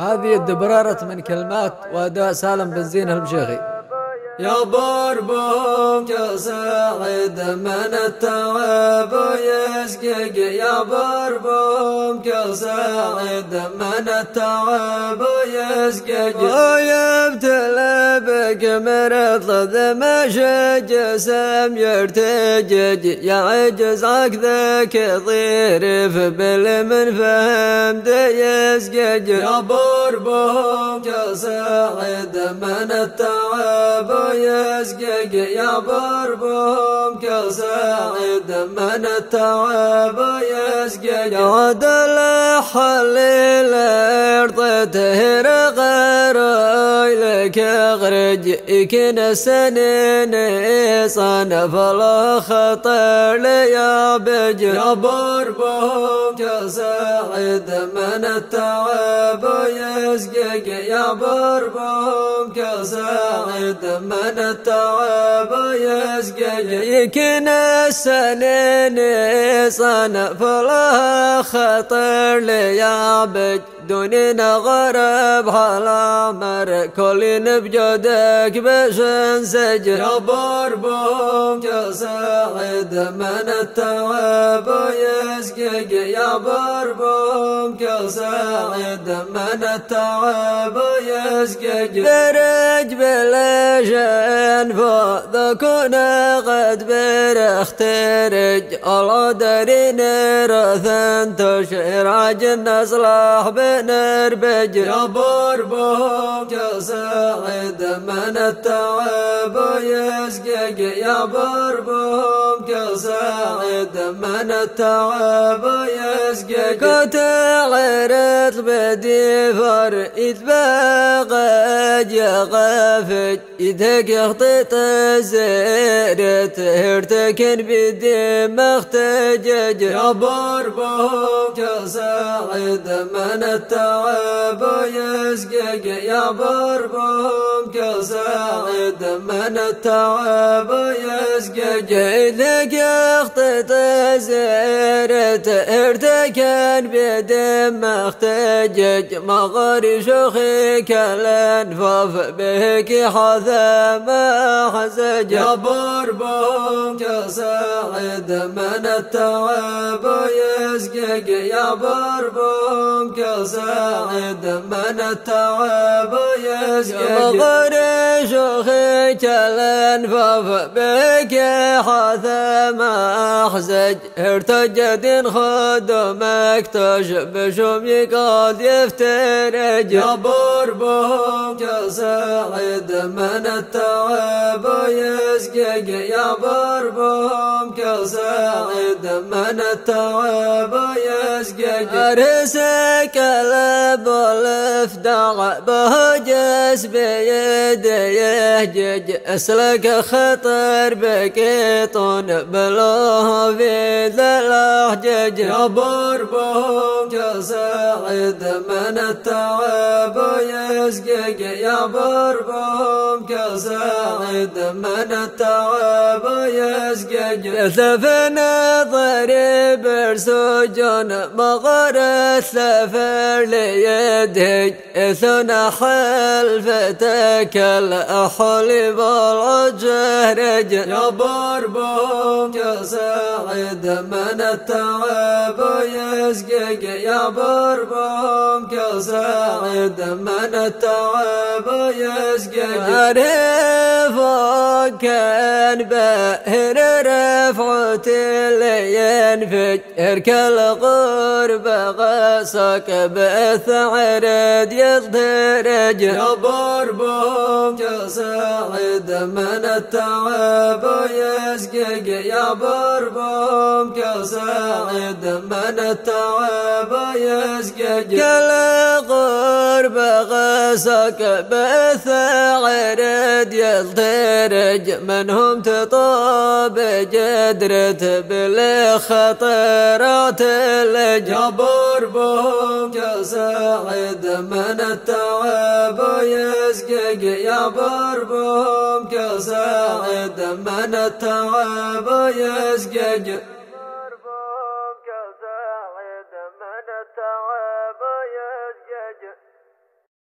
هذه الدبرارة من كلمات وأداء سالم بن زين المشيخي. يا بربوم كساعد من التعب يسقق يا بربوم كساعد من التعب يسقق ويبتلى بك مرض ذم جسم يرتجج يا عجزك ذاك ضيرف بالمن فهم يسقق يا بربوم كساعد من التعب يسقق يا بربهم كساعد من التعب يسقق عاد الحليل ارض تهر غير لك اخرج يكن سنين صنف الخطر ليا بج يا بربهم كساعد من التعب يسقق يا بربهم كساعد من التعب يسقق يكن السنين صنف الخطر ليا بج دون غرب هالامر كل نبجدك باش نسج يا بربهم كساعد من التعب يسقق يا بربهم كساعد من التعب يسقق درج بلجن فذكون قد برخترج الله دارين رثن تشعر عجن صلاح بنربج يا بربهم كساعد من التعب يسقق يا بربهم كساعد من التعب يسقق تعرت بديفر يتباغج يا غافج يدك يخطط زيرت هرتكن بدي مختجج يا بربهم كساعد من التعب يسقق يا بربهم كساعد من التعب يسقق لك يخطط زيرت ارتكن بدم اختجج مغري شيخك الانفاف بك حذا ما حزج. يا بربهم كساعد من التعب يسقق يا بربهم كساعد من التعب يسقق مغري شيخك الانفاف بك حذا ما حزج ارتجد خدمك تشب شمي قد يفترج يا بربهم كساعد من التعب يسقق يا بربهم كساعد من التعب يسقق أرسك الاب الافدع بهجس بيد يهجج أسلك خطر بكيطون بلوه في ذا الاحجج يا بربهم كساعد من التعب يسقق يا بربهم كساعد من التعب يسقق ثفن ضرب سجن مغر سفر ليدهج ثنا حلفتك الأحل بالجهرج يا بربهم كساعد من التعب يسقق يا بربهم كساعد من التعب يسقق عرفك كان بهر رفعت اللي ينفج اركل غرب غسك بثعرد يضرج يا بربهم كساعد من التعب يسقق يا بربهم كساعد من التعب يسقق كل غرب غسك بثعرد يضرج منهم تطاب تبل خطرات الجبر بهم كسعد من التعب يسقق يا بهم كسعد من التعب يسقق